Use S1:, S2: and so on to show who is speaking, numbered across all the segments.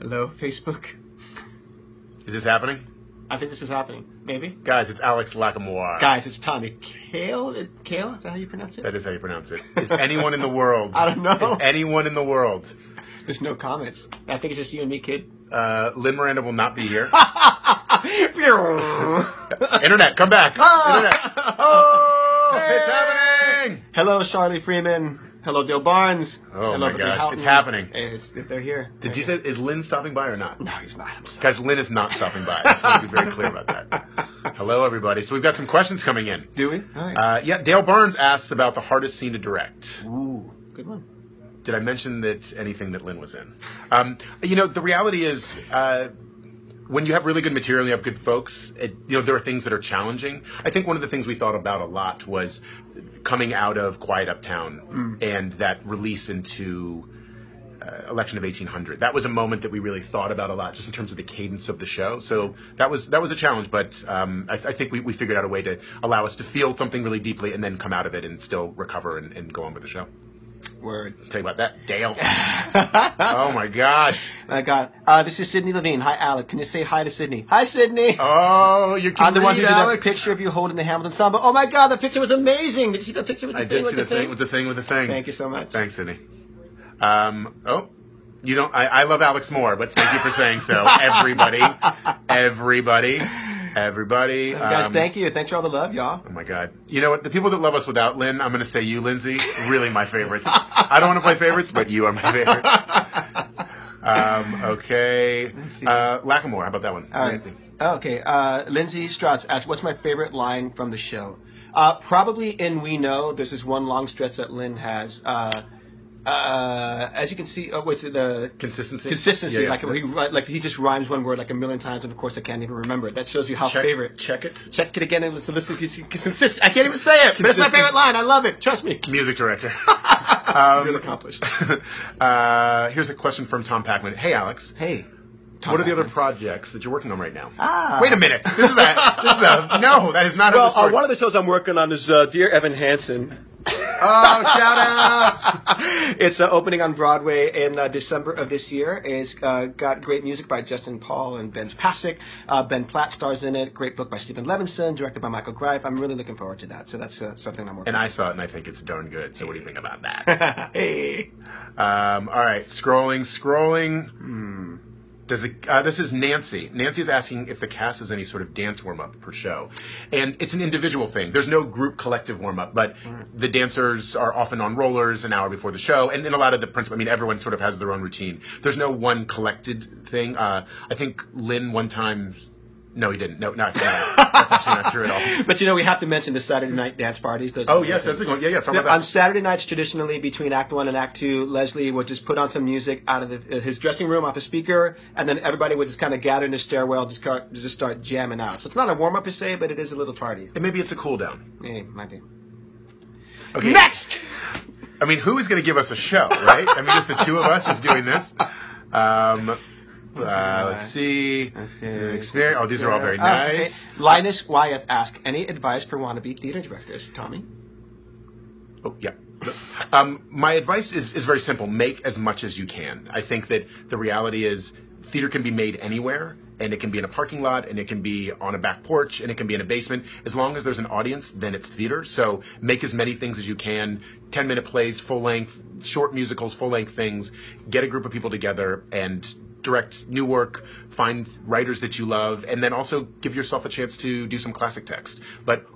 S1: Hello, Facebook.
S2: Is this happening?
S1: I think this is happening. Maybe.
S2: Guys, it's Alex Lacamoire.
S1: Guys, it's Tommy Kail. Kail? Is that how you pronounce it?
S2: That is how you pronounce it. Is anyone in the world?
S1: I don't know.
S2: Is anyone in the world?
S1: There's no comments. I think it's just you and me, kid.
S2: Uh, Lin Miranda will not be here. Internet, come back. Internet. Oh, it's happening.
S1: Hello, Charlie Freeman. Hello, Dale Barnes.
S2: Oh,
S1: Hello,
S2: my
S1: Bethany
S2: gosh,
S1: Houghton.
S2: it's happening.
S1: It's, they're here.
S2: Did
S1: They're
S2: you
S1: here.
S2: say, is Lin stopping by or not?
S1: No, he's not. I'm sorry.
S2: Guys, Lin is not stopping by. I just want to be very clear about that. Hello, everybody. So we've got some questions coming in.
S1: Do we? All right.
S2: Uh, yeah, Dale Barnes asks about the hardest scene to direct.
S1: Ooh, good one.
S2: Did I mention that anything that Lin was in? Um, you know, the reality is, uh, when you have really good material and you have good folks, it, you know, there are things that are challenging. I think one of the things we thought about a lot was coming out of Quiet Uptown and that release into uh, Election of 1800. That was a moment that we really thought about a lot, just in terms of the cadence of the show. So that was that was a challenge, but um, I, I think we, we figured out a way to allow us to feel something really deeply and then come out of it and still recover and, and go on with the show.
S1: Word.
S2: Tell you about that, Dale. oh my gosh.
S1: My God. Uh, this is Sydney Levine. Hi, Alex. Can you say hi to Sydney? Hi, Sydney.
S2: Oh, you're can
S1: I'm the one who
S2: read,
S1: did
S2: Alex.
S1: that picture of you holding the Hamilton Samba. Oh my God, the picture was amazing. Did you see the picture with the
S2: I
S1: thing
S2: did
S1: with
S2: see the
S1: the
S2: thing with the thing with the thing.
S1: Thank you so much.
S2: Thanks, Sydney. Um, oh, you don't. I, I love Alex more, but thank you for saying so, everybody, everybody, everybody.
S1: Guys,
S2: Um,
S1: thank you. Thanks for all the love, y'all.
S2: Oh my God! You know what? The people that love us without Lin, I'm going to say you, Lindsay, really my favorites. I don't want to play favorites, but you are my favorite. Um, okay, uh, Lacamoire. How about that one?
S1: Right.
S2: Lindsay?
S1: Okay. Uh, Lindsay Strauss asks, "What's my favorite line from the show?" Uh, probably in "We Know." There's this one long stretch that Lin has. Uh, uh, as you can see, oh, what's it, the
S2: Consistency.
S1: consistency?
S2: Yeah, yeah.
S1: Like he like he just rhymes one word like a million times, and of course I can't even remember. it. That shows you how
S2: check,
S1: favorite.
S2: Check it.
S1: Check it again and listen. listen consist- I can't even say it, but it's my favorite line. I love it. Trust me.
S2: Music director.
S1: Real accomplished.
S2: uh, here's a question from Tom Packman. Hey, Alex.
S1: Hey. Tom
S2: What are the other projects that you're working on right now?
S1: Ah.
S2: Wait a minute. This is a, this is a no. That is not how
S1: Well,
S2: this
S1: uh, one of the shows I'm working on is uh, Dear Evan Hansen.
S2: Oh, shout out!
S1: It's uh, opening on Broadway in uh, December of this year. It's uh, got great music by Justin Paul and Ben Pasek. Uh, ben Platt stars in it. Great book by Steven Levenson, directed by Michael Greif. I'm really looking forward to that. So that's uh, something I'm working
S2: And I saw it, and I think it's darn good. So, what do you think about that?
S1: hey.
S2: Um, all right, scrolling, scrolling. Hmm. Does the uh, this is Nancy? Nancy is asking if the cast has any sort of dance warm up per show, and it's an individual thing. There's no group collective warm up, but the dancers are often on rollers an hour before the show, and in a lot of the principal, I mean, everyone sort of has their own routine. There's no one collected thing. Uh, I think Lin one time. No, he didn't. No, not no, that's actually not true at all.
S1: But you know, we have to mention the Saturday night dance parties. Those
S2: Oh yes, that's a good one. Yeah, yeah. Talk
S1: Yeah,
S2: about
S1: on. Saturday nights, traditionally between Act One and Act Two, Leslie would just put on some music out of the, uh, his dressing room off a speaker, and then everybody would just kind of gather in the stairwell, just start, just start jamming out. So it's not a warm up per se, but it is a little party.
S2: And maybe it's a cool down.
S1: Hey, might be.
S2: Okay.
S1: Next.
S2: I mean, who is going to give us a show, right? I mean, just the two of us just doing this. Um, uh, let's see.
S1: see.
S2: Experience. Oh, these are all very
S1: Uh, okay.
S2: nice.
S1: Linus Wyeth asked, any advice for wannabe theater directors? Tommy?
S2: Oh, yeah. Um, my advice is, is very simple. Make as much as you can. I think that the reality is theater can be made anywhere, and it can be in a parking lot, and it can be on a back porch, and it can be in a basement. As long as there's an audience, then it's theater. So make as many things as you can. 10 minute plays, full length, short musicals, full length things. Get a group of people together and direct new work, find writers that you love, and then also give yourself a chance to do some classic text. But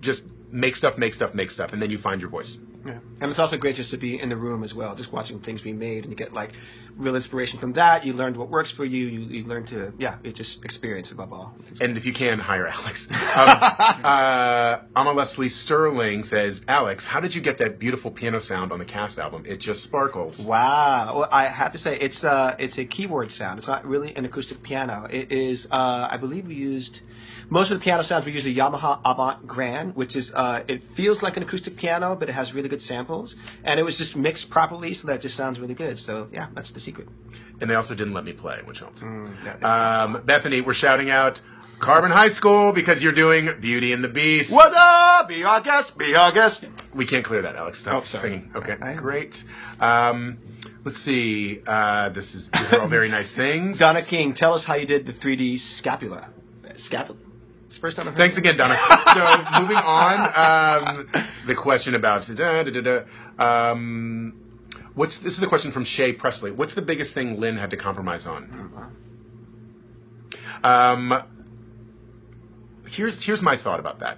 S2: just make stuff, make stuff, make stuff, and then you find your voice.
S1: Yeah. And it's also great just to be in the room as well, just watching things be made, and you get like real inspiration from that. You learned what works for you. You, you learn to, yeah, it just experience above all.
S2: And if you can, hire Alex. Um, uh, Amma Leslie Sterling says, Alex, how did you get that beautiful piano sound on the cast album? It just sparkles.
S1: Wow. Well, I have to say it's uh it's a keyboard sound. It's not really an acoustic piano. It is uh I believe we used most of the piano sounds we use a Yamaha Avant Grand, which is uh it feels like an acoustic piano, but it has really good samples, and it was just mixed properly so that it just sounds really good. So yeah, that's the secret.
S2: And they also didn't let me play, which helped.
S1: that-
S2: Um, Bethany, we're shouting out Carbon High School because you're doing Beauty and the Beast.
S1: What up? Be our guest. Be our guest.
S2: We can't clear that, Alex. Stop
S1: Oh, sorry.
S2: singing. Okay,
S1: I-
S2: great. Um, Let's see. Uh, this is these are all very nice things.
S1: Donna King, tell us how you did the 3D scapula. Scapula. It's first time I've heard
S2: Thanks again, Donna. so moving on, um, the question about da, da, da, da, um, what's this is a question from Shay Presley. What's the biggest thing Lin had to compromise on? Um, here's here's my thought about that.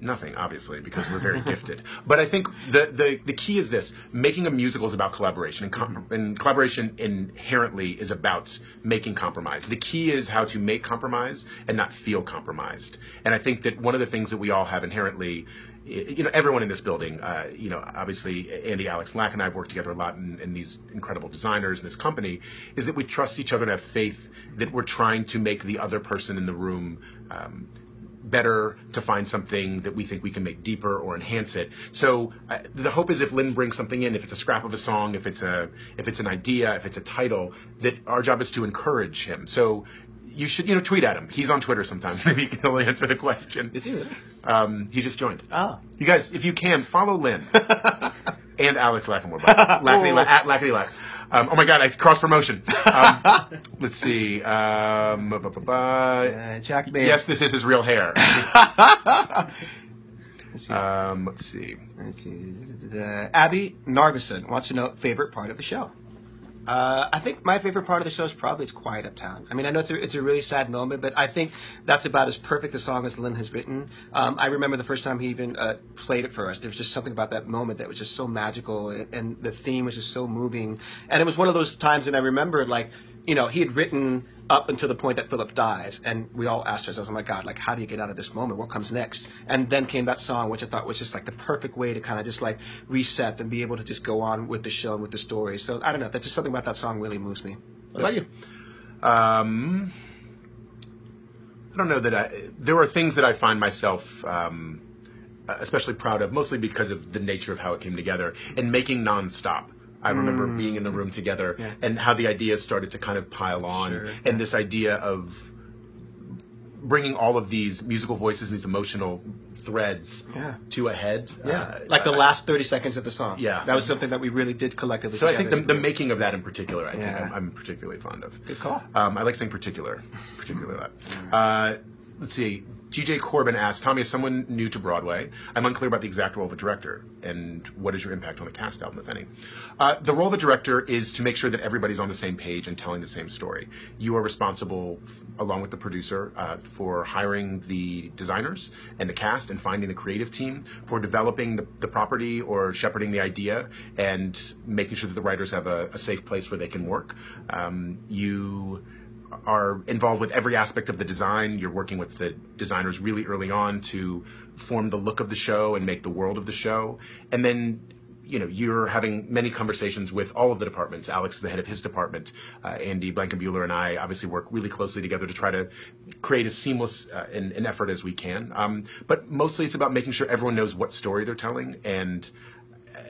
S2: Nothing, obviously, because we're very gifted. But I think the, the, the key is this: making a musical is about collaboration, and, com- and collaboration inherently is about making compromise. The key is how to make compromise and not feel compromised. And I think that one of the things that we all have inherently, you know, everyone in this building, uh, you know, obviously Andy, Alex, Lack, and I have worked together a lot, and, and these incredible designers in this company, is that we trust each other and have faith that we're trying to make the other person in the room. Um, better to find something that we think we can make deeper or enhance it. So uh, the hope is if Lin brings something in, if it's a scrap of a song, if it's a if it's an idea, if it's a title, that our job is to encourage him. So you should you know tweet at him. He's on Twitter sometimes. Maybe he can only answer the question.
S1: Is he?
S2: Um, he just joined.
S1: Oh.
S2: You guys, if you can, follow Lin and Alex Lacamoire. Lackney, La- at Lackney Lack. Um, oh my God, I cross promotion. Um, let's see. Um, bu- bu- bu-
S1: Uh, Jack.
S2: Yes, this is his real hair.
S1: Let's see.
S2: um, let's see.
S1: Let's see. Uh, Abby Narvison wants to know favorite part of the show. Uh, I think my favorite part of the show is probably it's Quiet Uptown. I mean, I know it's a, it's a really sad moment, but I think that's about as perfect a song as Lin has written. Um, I remember the first time he even uh, played it for us. There was just something about that moment that was just so magical, and, and the theme was just so moving. And it was one of those times, and I remember like, you know, he had written up until the point that Philip dies, and we all asked ourselves, "Oh my God, like, how do you get out of this moment? What comes next?" And then came that song, which I thought was just like the perfect way to kind of just like reset and be able to just go on with the show and with the story. So I don't know, that's just something about that song really moves me. What about you?
S2: Um, I don't know that I. There are things that I find myself. Um, especially proud of, mostly because of the nature of how it came together and making nonstop. I remember being in the room together
S1: Yeah.
S2: and how the ideas started to kind of pile on,
S1: Sure,
S2: and this idea of bringing all of these musical voices and these emotional threads
S1: Yeah.
S2: to a head.
S1: Yeah,
S2: Uh,
S1: like the
S2: I-
S1: last thirty seconds of the song.
S2: Yeah.
S1: that was something that we really did collectively.
S2: So I think the, the making of that in particular, I think I'm, I'm particularly fond of.
S1: Good call.
S2: Um, I like saying particular, particularly that. Uh, let's see. GJ Corbin asked, Tommy, as someone new to Broadway, I'm unclear about the exact role of a director, and what is your impact on the cast album, if any? Uh, the role of a director is to make sure that everybody's on the same page and telling the same story. You are responsible, along with the producer, uh, for hiring the designers and the cast and finding the creative team, for developing the, the property or shepherding the idea, and making sure that the writers have a, a safe place where they can work. Um, you are involved with every aspect of the design. You're working with the designers really early on to form the look of the show and make the world of the show. And then, you know, you're having many conversations with all of the departments. Alex is the head of his department. Uh, Andy Blankenbuehler and I obviously work really closely together to try to create as seamless uh, an, an effort as we can. Um, but mostly it's about making sure everyone knows what story they're telling and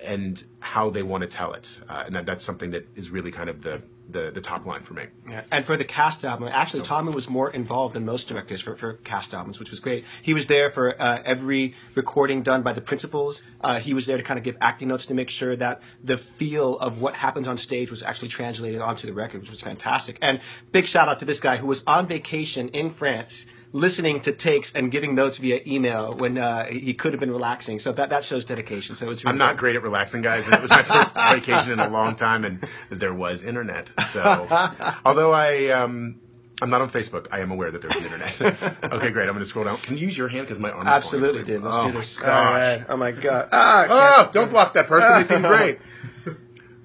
S2: and how they want to tell it. Uh, and that, that's something that is really kind of the, the, the top line for me.
S1: Yeah. And for the cast album, actually, Tommy was more involved than most directors for, for cast albums, which was great. He was there for uh, every recording done by the principals. Uh, he was there to kind of give acting notes to make sure that the feel of what happens on stage was actually translated onto the record, which was fantastic. And big shout out to this guy who was on vacation in France. Listening to takes and giving notes via email when uh, he could have been relaxing, so that that shows dedication. So it's really
S2: I'm not great at relaxing, guys. And it was my first vacation in a long time, and there was internet. So, although I um, I'm not on Facebook, I am aware that there's an internet. okay, great. I'm going to scroll down. Can you use your hand because my arm is
S1: Absolutely, dude. Let's
S2: oh
S1: do this.
S2: My gosh.
S1: All right. Oh my god. Ah,
S2: Oh, don't block that person. They seem great.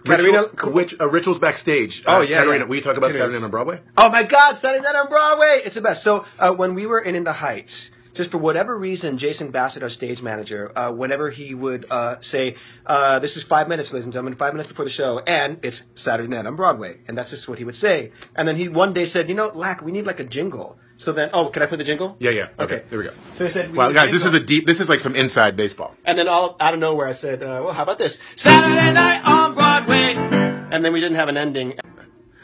S1: Katerina-
S2: which, uh, rituals backstage.
S1: Oh,
S2: Uh,
S1: yeah,
S2: Katerina,
S1: yeah.
S2: you talk about
S1: Katerina.
S2: Saturday Night on Broadway?
S1: Oh my God, Saturday Night on Broadway! It's the best. So uh, when we were in In the Heights, just for whatever reason, Jason Bassett, our stage manager, uh, whenever he would uh, say, uh, "This is five minutes, ladies and gentlemen, five minutes before the show," and it's Saturday Night on Broadway, and that's just what he would say. And then he one day said, "You know, Lack, we need like a jingle." So then, oh, can I put the jingle?
S2: Yeah, yeah. Okay,
S1: Okay,
S2: there we go.
S1: So he said, we
S2: Wow, guys, this is a deep. This is like some inside baseball.
S1: And then all out of nowhere, I said, uh, "Well, how about this? Saturday Night on Broadway." And then we didn't have an ending.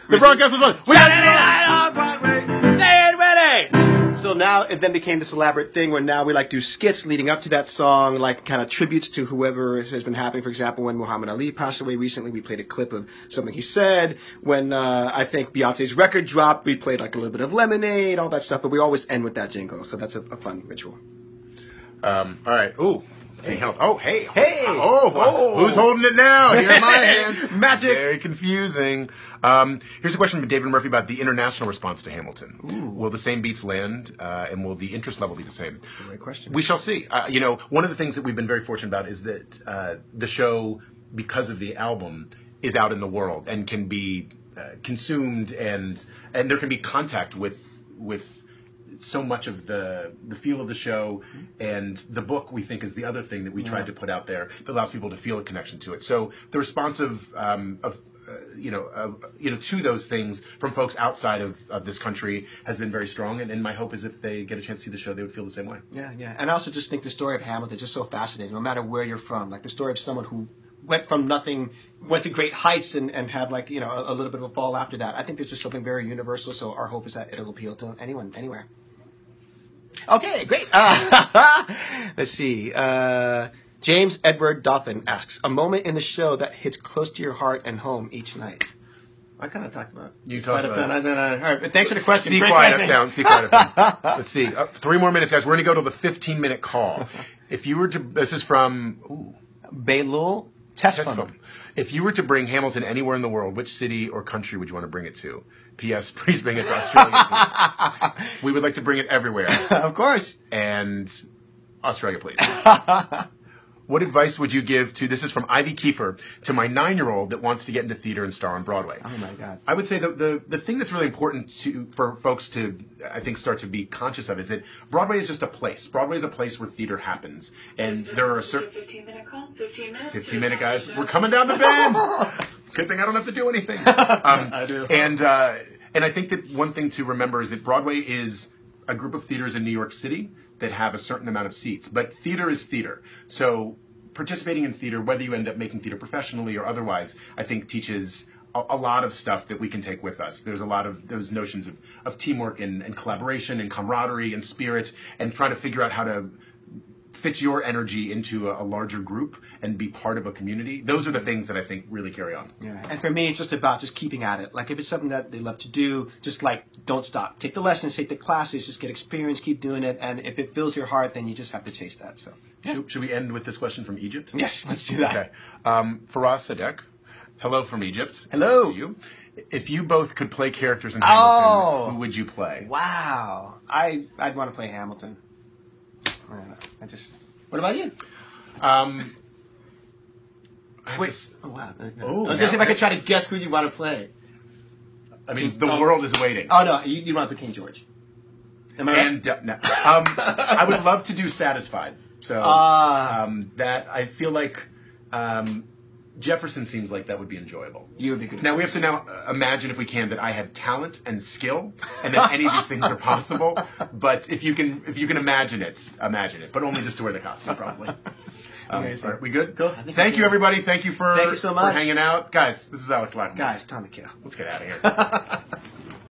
S2: The broadcast was on.
S1: Saturday Night on Broadway. Stay ready. So now it then became this elaborate thing where now we like do skits leading up to that song, like kind of tributes to whoever has been happening. For example, when Muhammad Ali passed away recently, we played a clip of something he said. When uh, I think Beyonce's record dropped, we played like a little bit of Lemonade, all that stuff. But we always end with that jingle, so that's a, a fun ritual.
S2: Um, all right. Ooh. Hey, help. Oh, hey.
S1: Hey.
S2: Oh,
S1: Oh.
S2: who's holding it now? Here in my hand.
S1: Magic.
S2: Very confusing. Um, here's a question from David Murphy about the international response to Hamilton. Will the same beats land, uh, and will the interest level be the same?
S1: Great question.
S2: We shall see. Uh, you know, one of the things that we've been very fortunate about is that uh, the show, because of the album, is out in the world and can be uh, consumed, and and there can be contact with with so much of the the feel of the show and the book we think is the other thing that we tried to put out there that allows people to feel a connection to it so the response of um, of uh, you know of, you know to those things from folks outside of, of this country has been very strong and, and my hope is if they get a chance to see the show they would feel the same way
S1: Yeah, yeah. And I also just think the story of Hamilton is just so fascinating, no matter where you're from. Like the story of someone who went from nothing, went to great heights and, and had like, you know, a, a little bit of a fall after that. I think there's just something very universal, so our hope is that it'll appeal to anyone, anywhere. Okay, great. Uh, let's see. Uh, James Edward Doffin asks, a moment in the show that hits close to your heart and home each night. I kind of talked about
S2: You talked about
S1: Uptown. I- I- all right, but thanks for the question.
S2: See
S1: Great
S2: quiet
S1: question.
S2: uptown. See quiet uptown. Let's see. Uh, three more minutes, guys. We're going to go to the 15 minute call. If you were to, this is from ooh,
S1: Behlul
S2: test film. If you were to bring Hamilton anywhere in the world, which city or country would you want to bring it to? P.S. Please bring it to Australia. we would like to bring it everywhere,
S1: of course.
S2: and Australia, please. What advice would you give to this is from Ivy Kiefer to my nine year old that wants to get into theater and star on Broadway?
S1: Oh my God.
S2: I would say the, the the thing that's really important to for folks to I think start to be conscious of is that Broadway is just a place. Broadway is a place where theater happens, and there are certain
S3: 15 minute call. 15 minutes.
S2: 15 minute guys. We're coming down the bend. Good thing I don't have to do anything. Um,
S1: I do.
S2: And uh, and I think that one thing to remember is that Broadway is a group of theaters in New York City that have a certain amount of seats. But theater is theater. So participating in theater, whether you end up making theater professionally or otherwise, I think teaches a, a lot of stuff that we can take with us. There's a lot of those notions of, of teamwork and, and collaboration and camaraderie and spirit and trying to figure out how to fit your energy into a, a larger group and be part of a community. Those are the things that I think really carry on.
S1: Yeah. And for me, it's just about just keeping at it. Like if it's something that they love to do, just like don't stop. Take the lessons, take the classes, just get experience, keep doing it. And if it fills your heart, then you just have to chase that. So
S2: Should, should we end with this question from Egypt?
S1: yes, let's do that.
S2: Okay. Um, Faraz Sadek, hello from Egypt.
S1: Hello.
S2: To you. If you both could play characters in
S1: Oh.
S2: Hamilton, who would you play?
S1: Wow. I I'd want to play Hamilton. I don't know. I just. What about you?
S2: Um, I
S1: Wait.
S2: to s-
S1: Oh wow.
S2: Oh,
S1: I was gonna see if I could try to guess who you want to play.
S2: I mean, the
S1: Oh.
S2: world is waiting.
S1: Oh no, you, you want the King George. Am I right?
S2: and uh, no. um, I would love to do Satisfied. So
S1: Ah.
S2: um, that I feel like um, Jefferson seems like that would be enjoyable.
S1: you would be good.
S2: Now we have to now uh, imagine if we can that I had talent and skill, and that any of these things are possible. But if you can, if you can imagine it, imagine it. But only just to wear the costume, probably. Um,
S1: Amazing.
S2: right, we good?
S1: Cool.
S2: Thank you,
S1: good.
S2: everybody. Thank you for
S1: Thank you so
S2: for
S1: much.
S2: hanging out, guys. This is Alex Lacamoire.
S1: Guys, Tommy Kail.
S2: let's get out of here.